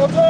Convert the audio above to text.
Okay.